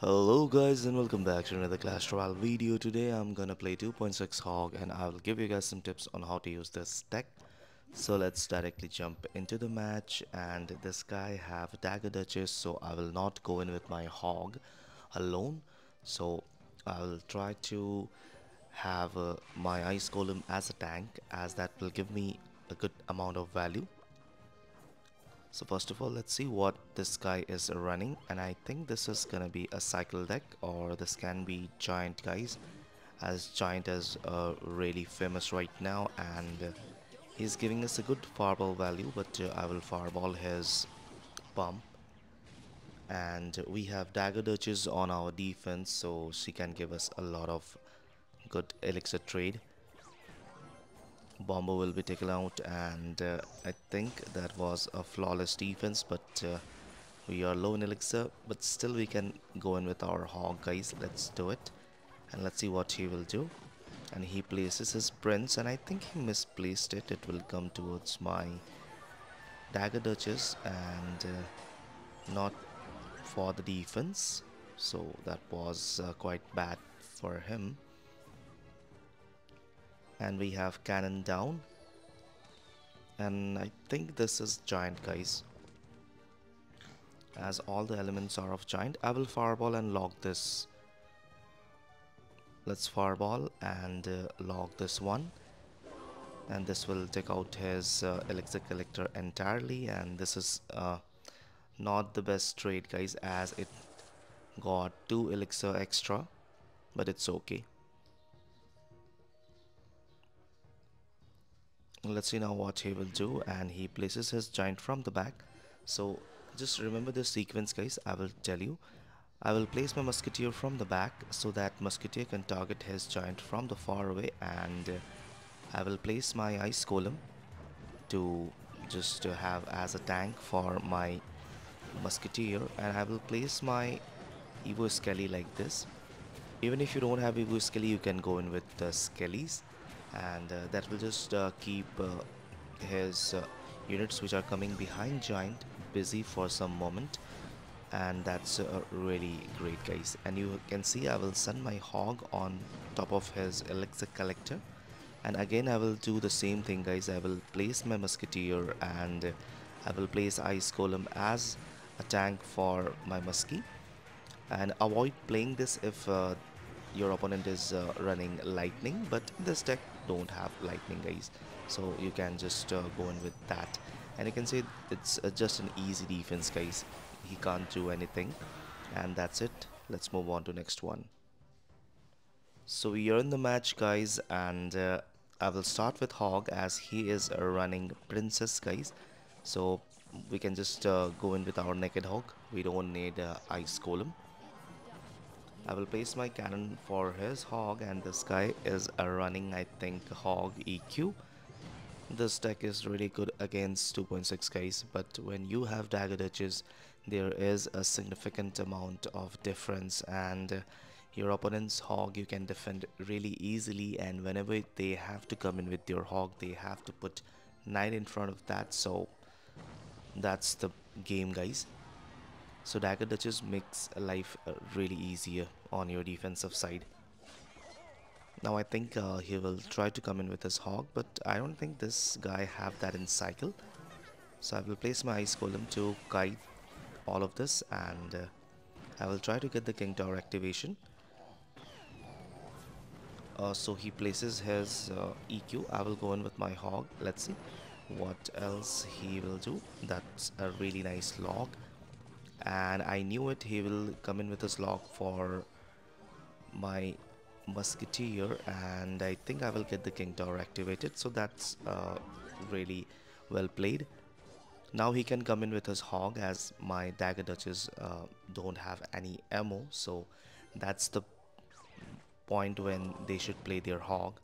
Hello guys and welcome back to another Clash Royale video. Today I'm gonna play 2.6 Hog and I will give you guys some tips on how to use this deck. So let's directly jump into the match and this guy have Dagger Duchess so I will not go in with my Hog alone. So I will try to have uh, my Ice Golem as a tank as that will give me a good amount of value so first of all let's see what this guy is running. And I think this is gonna be a cycle deck or this can be giant guys as giant is uh, really famous right now. And he's giving us a good fireball value but uh, I will fireball his pump. And we have dagger duchess on our defense so she can give us a lot of good elixir trade Bomber will be taken out and uh, I think that was a flawless defense but uh, we are low in elixir but still we can go in with our hog guys. Let's do it and let's see what he will do. And he places his prince and I think he misplaced it. It will come towards my dagger duchess and uh, not for the defense. So that was uh, quite bad for him and we have cannon down. And I think this is giant guys. As all the elements are of giant. I will fireball and log this. Let's fireball and uh, log this one. And this will take out his uh, elixir collector entirely. And this is uh, not the best trade guys as it got two elixir extra. But it's okay let's see now what he will do and he places his giant from the back. So just remember this sequence guys. I will tell you. I will place my musketeer from the back so that musketeer can target his giant from the far away and I will place my ice golem to just to have as a tank for my musketeer and I will place my Evo Skelly like this. Even if you don't have Evo Skelly you can go in with the Skellies and uh, that will just uh, keep uh, his units which are coming behind giant busy for some moment. And that's uh, really great guys. And you can see I will send my hog on top of his elixir collector. And again I will do the same thing guys. I will place my musketeer and I will place ice golem as a tank for my muskie. And avoid playing this if uh, your opponent is uh, running lightning. But this deck don't have lightning guys. So you can just uh, go in with that. And you can see it's uh, just an easy defense guys. He can't do anything. And that's it. Let's move on to next one. So we are in the match guys. And uh, I will start with Hog as he is running Princess guys. So we can just uh, go in with our naked hog we don't need uh, ice golem I will place my cannon for his hog and this guy is a running I think hog EQ this deck is really good against 2.6 guys but when you have dagger duchess there is a significant amount of difference and your opponent's hog you can defend really easily and whenever they have to come in with your hog they have to put knight in front of that so that's the game guys. So Dagger Duchess makes life really easier on your defensive side. Now I think uh, he will try to come in with his hog, but I don't think this guy have that in cycle. So I will place my Ice Golem to guide all of this and uh, I will try to get the King Tower activation. Uh, so he places his uh, EQ. I will go in with my hog. Let's see what else he will do. That's a really nice log and I knew it he will come in with his log for my musketeer and I think I will get the king tower activated. So that's uh, really well played. Now he can come in with his hog as my dagger duchess uh, don't have any ammo. So that's the point when they should play their hog.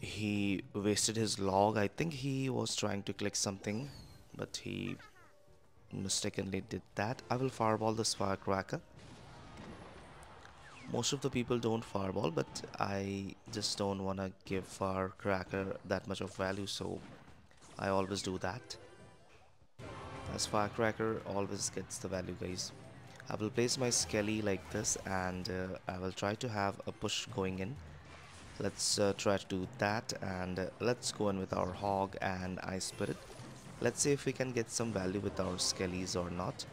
He wasted his log. I think he was trying to click something but he mistakenly did that. I will fireball this firecracker most of the people don't fireball but I just don't want to give firecracker that much of value so I always do that as firecracker always gets the value guys I will place my Skelly like this and uh, I will try to have a push going in. Let's uh, try to do that and uh, let's go in with our Hog and Ice Spirit. Let's see if we can get some value with our Skellies or not.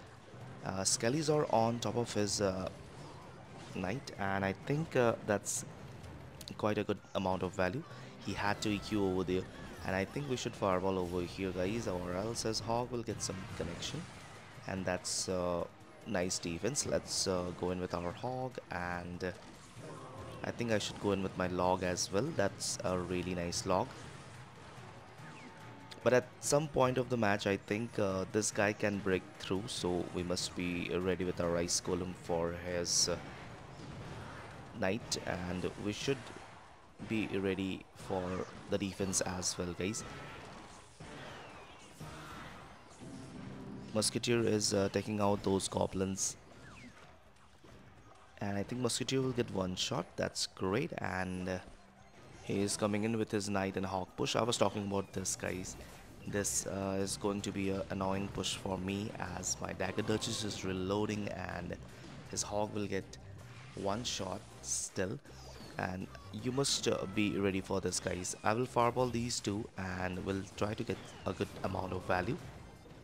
Uh, Skellies are on top of his uh, Knight and I think uh, that's quite a good amount of value. He had to EQ over there and I think we should fireball over here guys or else his Hog will get some connection. And that's uh, nice defense. Let's uh, go in with our hog and uh, I think I should go in with my log as well. That's a really nice log. But at some point of the match I think uh, this guy can break through so we must be ready with our ice golem for his uh, knight and we should be ready for the defense as well guys Musketeer is uh, taking out those goblins. And I think Musketeer will get one shot. That's great. And uh, he is coming in with his Knight and Hog push. I was talking about this, guys. This uh, is going to be an annoying push for me as my Dagger Duchess is reloading and his Hog will get one shot still. And you must uh, be ready for this, guys. I will fireball these two and will try to get a good amount of value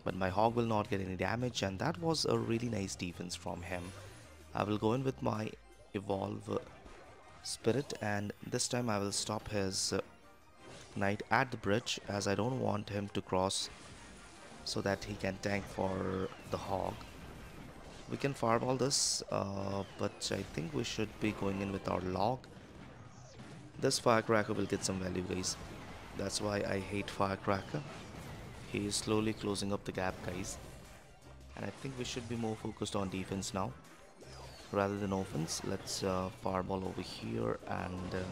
but my hog will not get any damage and that was a really nice defense from him I will go in with my evolve spirit and this time I will stop his uh, knight at the bridge as I don't want him to cross so that he can tank for the hog we can fireball this uh, but I think we should be going in with our log this firecracker will get some value guys that's why I hate firecracker he is slowly closing up the gap guys. And I think we should be more focused on defense now. Rather than offense. Let's uh, fireball over here and uh,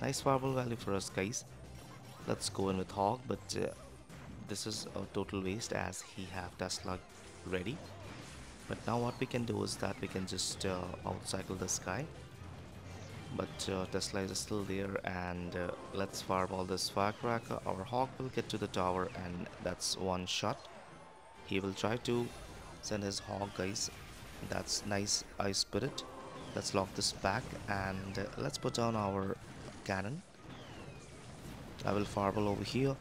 nice fireball value for us guys. Let's go in with Hog but uh, this is a total waste as he have Tesla ready. But now what we can do is that we can just uh, outcycle this guy but uh, Tesla is still there and uh, let's fireball this firecracker. Our hog will get to the tower and that's one shot. He will try to send his hog guys. That's nice ice spirit. Let's log this back and uh, let's put down our cannon. I will fireball over here.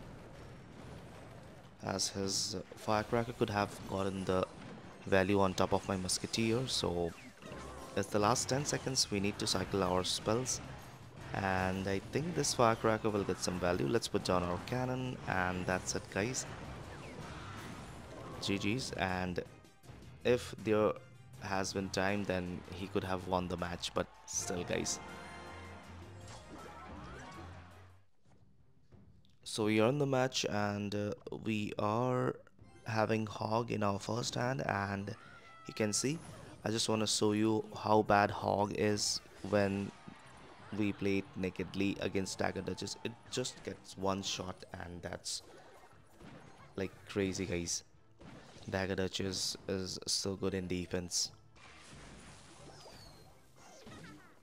As his firecracker could have gotten the value on top of my musketeer. So it's the last 10 seconds. We need to cycle our spells. And I think this firecracker will get some value. Let's put down our cannon. And that's it guys. GG's and if there has been time then he could have won the match. But still guys. So we are in the match. And uh, we are having hog in our first hand and you can see I just want to show you how bad Hog is when we play it nakedly against Dagger Duchess. It just gets one shot and that's like crazy guys. Dagger Duchess is so good in defense.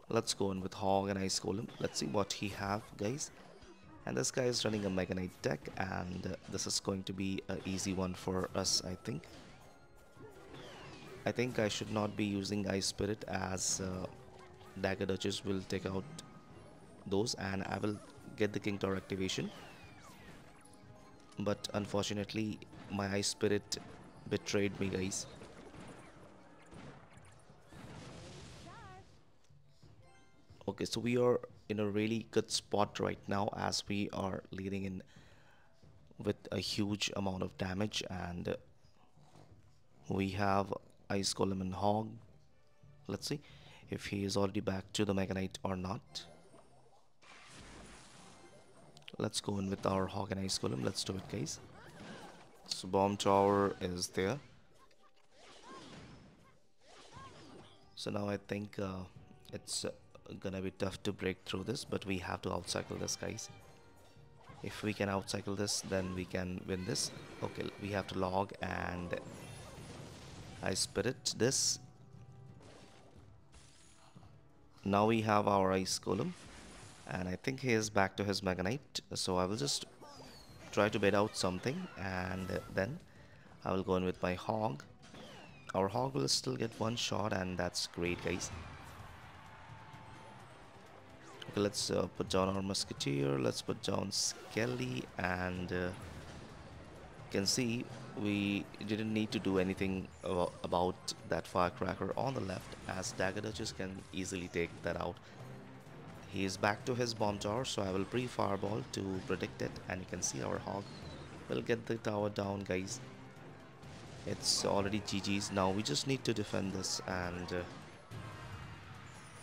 Let's go in with Hog and Ice Golem. Let's see what he have guys. And this guy is running a Mega Knight deck and uh, this is going to be an easy one for us I think. I think I should not be using Ice Spirit as uh, Dagger Duchess will take out those and I will get the King Tower activation. But unfortunately my Ice Spirit betrayed me guys. Okay, so we are in a really good spot right now as we are leading in with a huge amount of damage and we have Ice Golem and Hog. Let's see if he is already back to the Mega Knight or not. Let's go in with our Hog and Ice Golem. Let's do it, guys. So Bomb Tower is there. So now I think uh, it's uh, gonna be tough to break through this, but we have to outcycle this, guys. If we can outcycle this, then we can win this. Okay, we have to log and I spirit this. Now we have our ice golem and I think he is back to his Mega Knight so I will just try to bait out something and then I will go in with my hog our hog will still get one shot and that's great guys okay let's uh, put down our musketeer let's put down skelly and uh, you can see we didn't need to do anything about that firecracker on the left as dagger duchess can easily take that out. He is back to his bomb tower so I will pre-fireball to predict it and you can see our hog will get the tower down guys. It's already GG's now we just need to defend this and uh,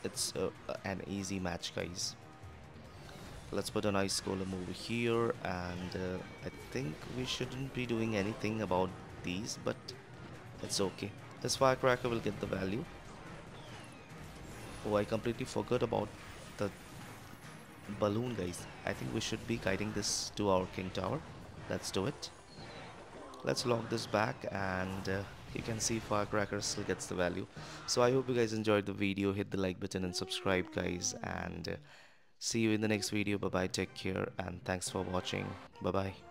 it's uh, an easy match guys. Let's put an ice golem over here and uh, I think we shouldn't be doing anything about these but it's okay. This firecracker will get the value. Oh I completely forgot about the balloon guys. I think we should be guiding this to our king tower. Let's do it. Let's log this back and uh, you can see firecracker still gets the value. So I hope you guys enjoyed the video. Hit the like button and subscribe guys. And uh, see you in the next video. Bye bye take care. And thanks for watching. Bye bye